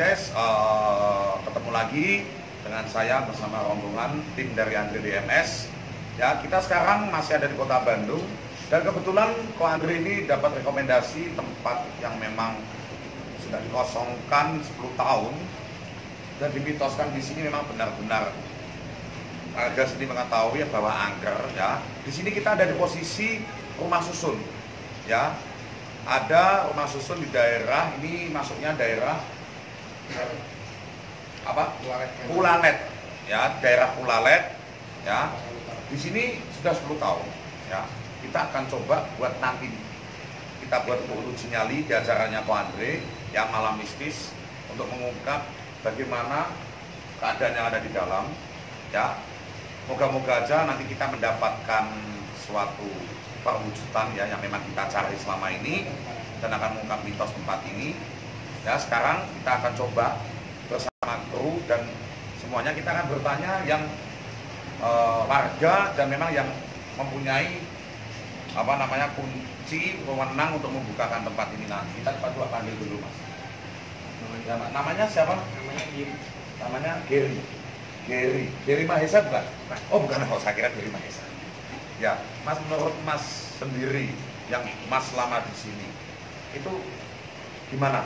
Oke guys, eh, ketemu lagi dengan saya bersama rombongan tim dari Andre DMS. Ya, kita sekarang masih ada di kota Bandung dan kebetulan Ko Andre ini dapat rekomendasi tempat yang memang sudah dikosongkan 10 tahun dan dimitoskan di sini memang benar-benar warga sini mengetahui ya bahwa angker ya. Di sini kita ada di posisi rumah susun ya. Ada rumah susun di daerah ini masuknya daerah apa? Pulalet ya, daerah Pulalet ya. Di sini sudah 10 tahun ya. Kita akan coba buat nanti kita buat untuk uji nyali di acaranya Ko Andre yang malam mistis untuk mengungkap bagaimana keadaan yang ada di dalam ya moga-moga aja nanti kita mendapatkan suatu perwujudan ya yang memang kita cari selama ini dan akan mengungkap mitos tempat ini ya sekarang kita akan coba bersama kru dan semuanya kita akan bertanya yang eh, warga dan memang yang mempunyai apa namanya kunci wewenang untuk membukakan tempat ini nah kita coba panggil dulu mas. Ya, Mas. namanya siapa? Namanya Giri namanya Gary. Gary. Gary Mahesa bukan? Oh bukan. Oh saya kira Gary Mahesa. Ya Mas menurut Mas sendiri yang Mas lama di sini itu gimana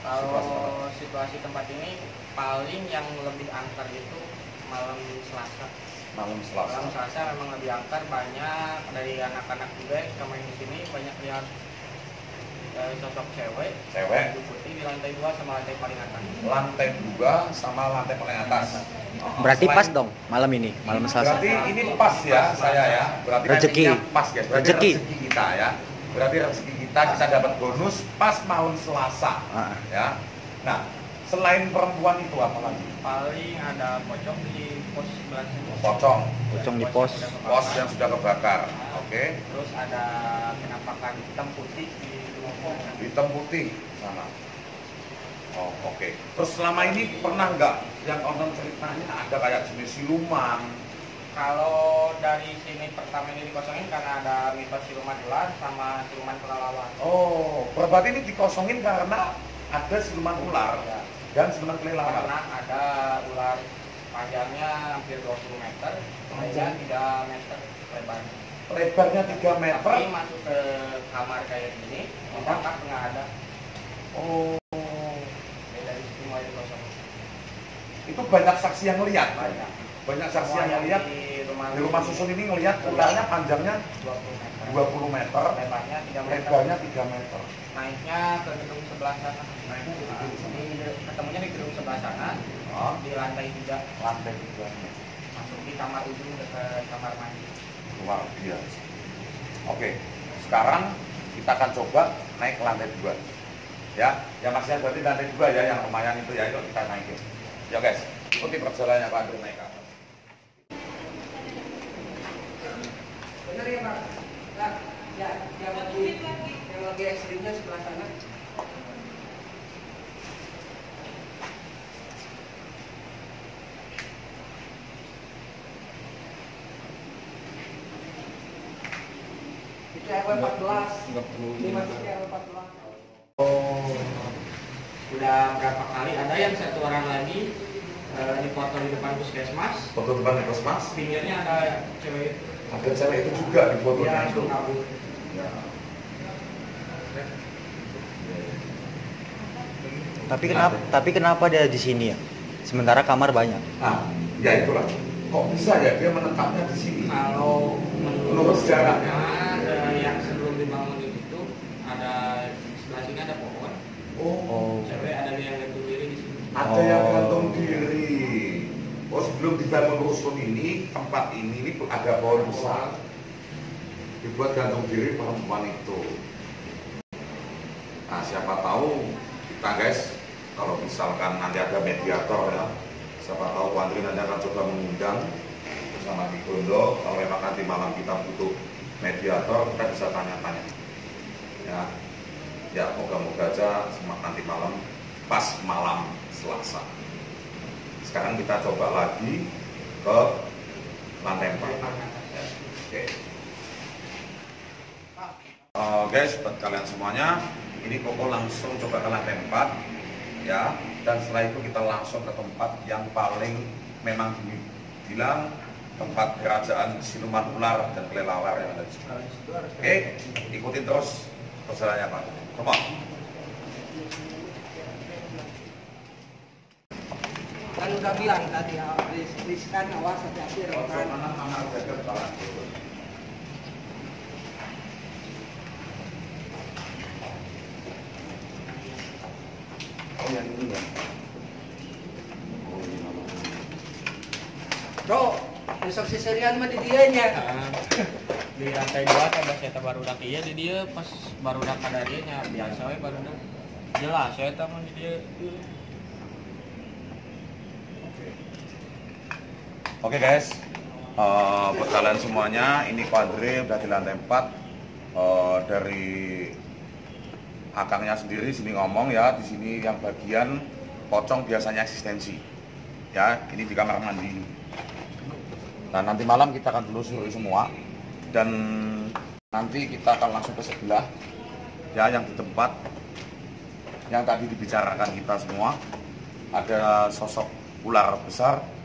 kalau situasi tempat ini paling yang lebih angker itu malam Selasa malam malam Selasa Selasa memang lebih angker banyak dari anak-anak juga yang suka main di sini banyak lihat eh, sosok cewek cewek putih di lantai dua sama lantai paling atas lantai dua sama lantai paling atas Oh, Berarti selain- pas dong malam ini, malam Selasa. Berarti ini pas ya saya ya. Berarti Rezeki. pas guys. Berarti Rezeki. rezeki kita ya. Berarti rezeki kita kita dapat bonus pas malam Selasa Ah, ya. Nah, selain perempuan itu apa lagi? paling ada pocong di pos sebelah sini Pocong, Pocong di pos. Pos yang sudah kebakar. Oke. terus ada penampakan hitam putih di rumah Hitam putih sana. Oh, oke. Terus selama ini pernah nggak yang nonton ceritanya ada kayak jenis siluman? Kalau dari sini pertama ini dikosongin karena ada mitos siluman ular sama siluman kelelawar. Oh, berarti ini dikosongin karena ada siluman ular Ya, dan siluman kelelawar. karena ada ular panjangnya hampir 20 meter, Panjang? panjang 3 meter lebarnya. Lebarnya 3 meter. Tapi masuk ke kamar kayak gini, ditangkap nggak ada. Oh, Ya, dari situ mulai dikosongin. itu banyak saksi yang lihat. Banyak. Banyak saksi yang lihat di rumah, susun ini ngelihat ularnya panjangnya 20 meter. 20 meter, lebarnya 3 meter. lebarnya 3 meter. Naiknya ke gedung sebelah sana. Naiknya ke gedung Di, ketemunya di gedung sebelah sana, Ah, di lantai 3 lantai 3 masuk di kamar ujung dekat kamar mandi. luar biasa. Oke, sekarang kita akan coba naik ke lantai 2. Ya, yang masih berarti lantai 2 ya, yang lumayan itu ya, itu kita naikin. Ya guys, ikuti perjalanannya Pak Andri naik Benar ya Pak? Nah, ya, yang lagi, yang lagi ekstrimnya sebelah sana. Itu RW 14. Ini masuknya RW 14. Oh, Udah berapa kali ada yang satu orang lagi eh, dipoto di depan puskesmas, foto depan puskesmas. pinggirnya ada cewek itu. Ada cewek itu juga di fotonya itu. Ya. Tapi kenapa? Tapi kenapa dia di sini ya? Sementara kamar banyak. Nah, ya itulah. Kok bisa ya dia menetapnya di sini? Kalau Menurut sejarahnya. ada yang sebelum dibangun itu ada sebelah sini ada pohon, Oh, Oh. cewek ada yang gantung diri di sini. ada yang Oh. Oh, sebelum dibangun rusun ini, tempat ini ini ada pohon besar. Dibuat gantung diri perempuan itu. Nah, siapa tahu kita guys, kalau misalkan nanti ada mediator ya, siapa tahu Pak Andri nanti akan coba mengundang bersama di Gondo. Kalau memang nanti malam kita butuh mediator, kita bisa tanya-tanya. Ya, ya moga-moga aja semak nanti malam pas malam Selasa. Sekarang kita coba lagi ke lantai 4. Ya, Oke. Eh, guys, buat kalian semuanya, ini Koko langsung coba ke lantai 4 ya dan setelah itu kita langsung ke tempat yang paling memang dibilang tempat kerajaan siluman ular dan kelelawar yang ada di sini. Oke, ikutin terus perjalanannya Pak. Come on. Kan udah bilang tadi, ah, please, please kan awas hati-hati rekan. Oh yang ini ya. Oh. Bro, besok si Serian mah di dianya. Nah, di lantai dua ada saya baru dak iya di dia pas baru dak ada dia nya biasa we baru dak jelas saya mah di dia Oke guys, Eh, buat kalian semuanya, ini Padre udah di lantai 4 Eh, dari akangnya sendiri sini ngomong ya, di sini yang bagian pocong biasanya eksistensi. Ya, ini di kamar mandi. Nah nanti malam kita akan telusuri semua. Dan nanti kita akan langsung ke sebelah ya yang di tempat yang tadi dibicarakan kita semua. Ada sosok ular besar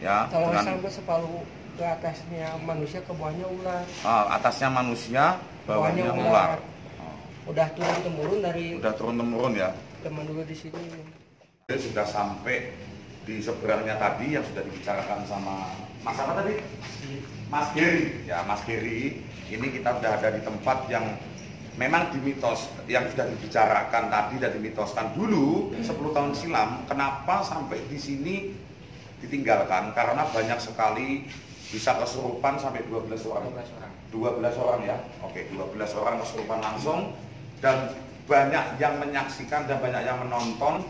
ya Kalau dengan sampai separuh ke atasnya manusia ke bawahnya ular. ah, atasnya manusia bawahnya Bawahnya ular ular. Oh, Udah turun temurun dari udah turun temurun ya teman dulu di sini. Dia sudah sampai di seberangnya tadi yang sudah dibicarakan sama Mas apa tadi? Mas Geri. Ya, Mas Geri. Ini kita sudah ada di tempat yang memang di mitos yang sudah dibicarakan tadi dan dimitoskan dulu 10 tahun silam. Kenapa sampai di sini ditinggalkan? Karena banyak sekali bisa kesurupan sampai 12 orang. 12 orang 12 orang ya. Oke, 12 orang kesurupan langsung dan banyak yang menyaksikan dan banyak yang menonton,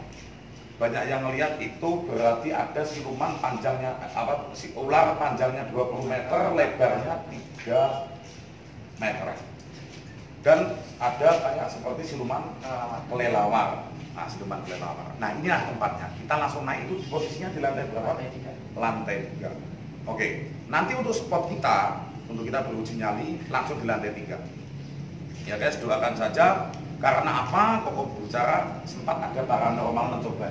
banyak yang melihat itu berarti ada siluman panjangnya apa si ular panjangnya 20 meter, lebarnya 3 meter. Dan ada kayak seperti siluman kelelawar. Nah, siluman kelelawar. Nah, inilah tempatnya. Kita langsung naik itu posisinya di lantai berapa? Lantai tiga. Lantai 3. Oke, nanti untuk spot kita untuk kita beruji nyali langsung di lantai 3. Ya guys, doakan saja karena apa? Koko bicara sempat ada paranormal mencoba.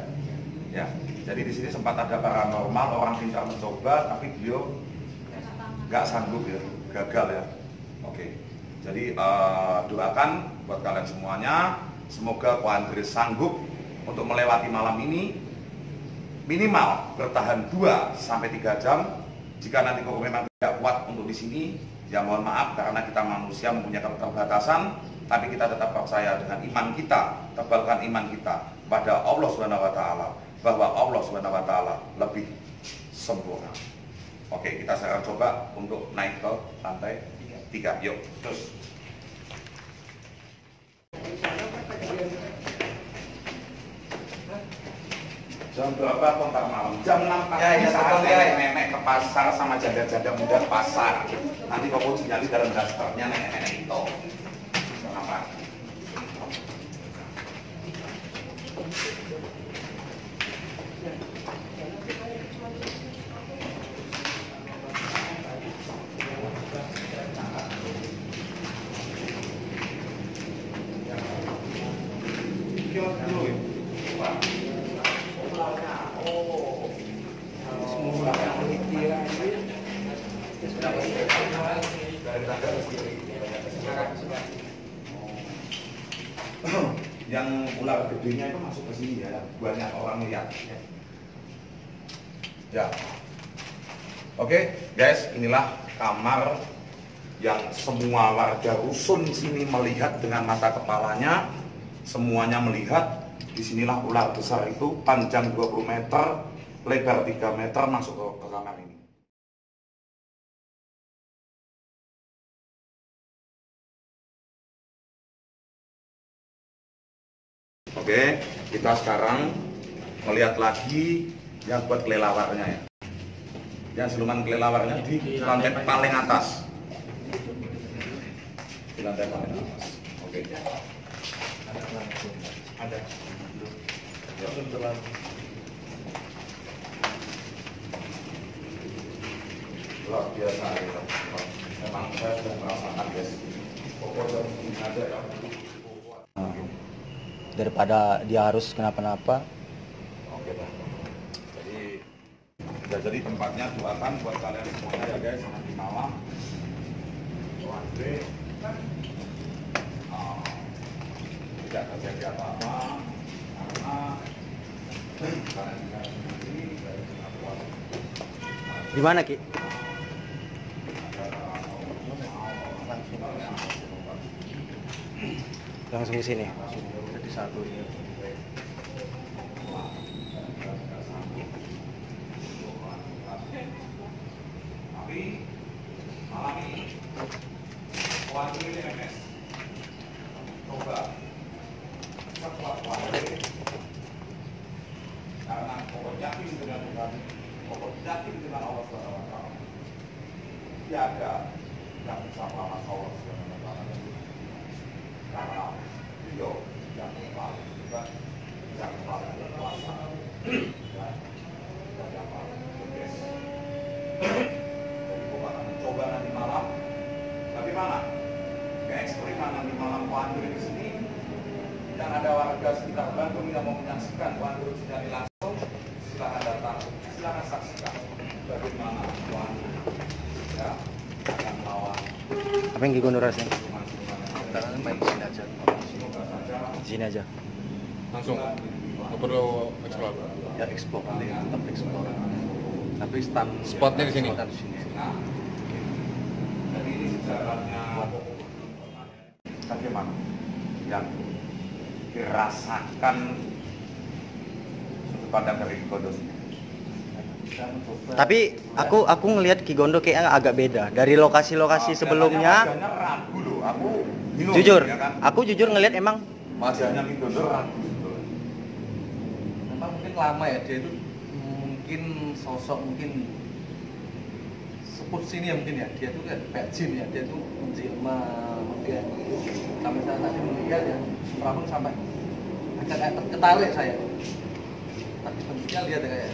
Ya, jadi di sini sempat ada paranormal orang pintar mencoba tapi dia nggak sanggup ya, gagal ya. Oke, jadi eh, doakan buat kalian semuanya, semoga Ko Andre sanggup untuk melewati malam ini minimal bertahan 2 sampai 3 jam. Jika nanti kok memang tidak kuat untuk di sini, ya mohon maaf karena kita manusia mempunyai keterbatasan, tapi kita tetap percaya dengan iman kita, tebalkan iman kita pada Allah Subhanahu wa taala bahwa Allah Subhanahu wa taala lebih sempurna. Oke, kita sekarang coba untuk naik ke lantai 3. Yuk, terus. Jam berapa kontak malam? Jam 6 pagi Ya, ya, saat betul, ya. nenek-nenek ke pasar sama janda-janda muda ke pasar. Nanti kau sinyali dalam daftarnya nenek-nenek itu. Kenapa? Kios dulu ya. Pak. Semua panitia ini Dari tanggal yang ular gedenya itu masuk ke sini ya, banyak orang lihat. Ya. Oke, guys, inilah kamar yang semua warga rusun sini melihat dengan mata kepalanya, semuanya melihat. Di sinilah ular besar itu panjang 20 meter, lebar 3 meter masuk ke, ke kamar ini. Oke, kita sekarang melihat lagi yang buat kelelawarnya ya. Yang siluman kelelawarnya di lantai paling atas. Di lantai paling atas. Oke. ada Luar biasa ya. Memang saya sudah merasakan guys. Pokoknya ada ya. Daripada dia harus kenapa-napa. Oke Pak. Jadi udah jadi tempatnya doakan buat kalian semuanya ya guys. Nanti malam. Andre, ah, tidak terjadi apa-apa. Karena kalian dari mana ki? Langsung ke sini Jadi satu ini. Tapi malam ini MS coba setelah waktu karena pokok yakin dengan Tuhan, pokok yakin dengan Allah. Tiada yang bisa melawan Allah Taala. Karena beliau yang paling hebat, yang paling berkuasa, dan yang paling tegas. Jadi gua akan mencoba nanti malam. Bagaimana? Eksperimen nanti malam Wandur di sini dan ada warga sekitar Bandung yang mau menyaksikan Wandur Sejati langsung, silakan datang, silakan saksikan bagaimana Wandur ya akan melawan apa yang Karena main sini aja. sini langsung nggak perlu explore Ya explore nanti tetap explore. Tapi stand Spotnya di sini? Spotnya di sini. Nah, jadi ini sejarahnya bagaimana yang dirasakan pandang dari Gondo sendiri. Kita mencoba tapi aku aku ngelihat Ki Gondo kayaknya agak beda dari lokasi-lokasi sebelumnya Wajahnya ragu loh, aku jujur ya kan? aku jujur ngelihat emang wajahnya Ki Gondo ragu gitu. memang mungkin lama ya dia itu mungkin sosok mungkin sebut sini ya mungkin ya. Dia tuh kayak kayak jin ya. Dia tuh menjelma mungkin sampai saya tadi melihat ya Prabu sampai agak kayak ketarik saya. Bentuknya lihat ya kayak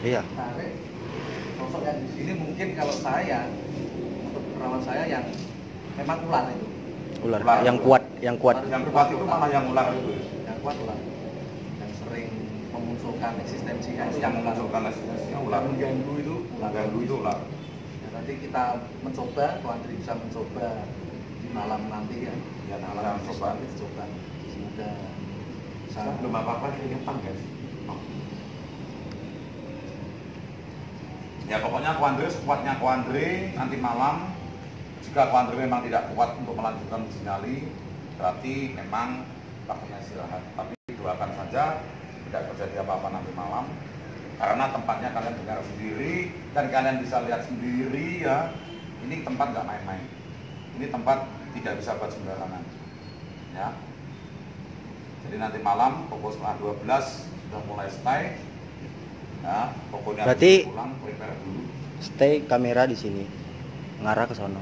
iya. tarik sosok yang di sini mungkin kalau saya untuk perawan saya yang memang ular itu. Ular. Ular. yang kuat yang kuat. Yang kuat itu malah yang ular itu. ya. yang kuat ular. Yang sering memunculkan eksistensi yang Yang memunculkan eksistensinya ular. mengganggu itu. Ular Ganggu itu ular. Nanti kita mencoba, Tuan Andri bisa mencoba di malam nanti ya. Ya, malam nanti coba. Semoga bisa. Belum apa-apa keringetan guys. Ya pokoknya Kuandre sekuatnya Kuandre nanti malam jika Kuandre memang tidak kuat untuk melanjutkan uji nyali berarti memang waktunya istirahat. Tapi doakan saja tidak terjadi apa-apa nanti malam karena tempatnya kalian dengar sendiri dan kalian bisa lihat sendiri ya. Ini tempat nggak main-main. Ini tempat tidak bisa buat sembarangan ya. Jadi nanti malam pukul setengah 12 sudah mulai stay ya. Pokoknya Berarti- pulang prepare dulu. stay kamera di sini ngarah ke sono.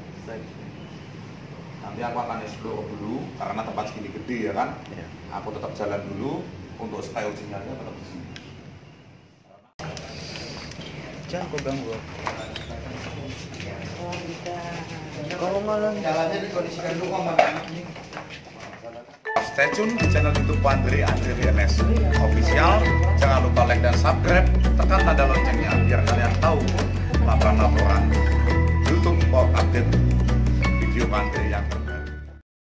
Nanti aku akan explore dulu karena tempat segini gede ya kan? Iya. aku tetap jalan dulu untuk stay uji nyalinya tetap di sini jangan kau ganggu kalau malah Jalannya dikondisikan dulu sama. Stay tune di channel YouTube Pandri Andri BMS Official. Jangan lupa like dan subscribe. Tekan tanda loncengnya biar kalian tahu laporan-laporan YouTube for update video Pandri yang terbaru.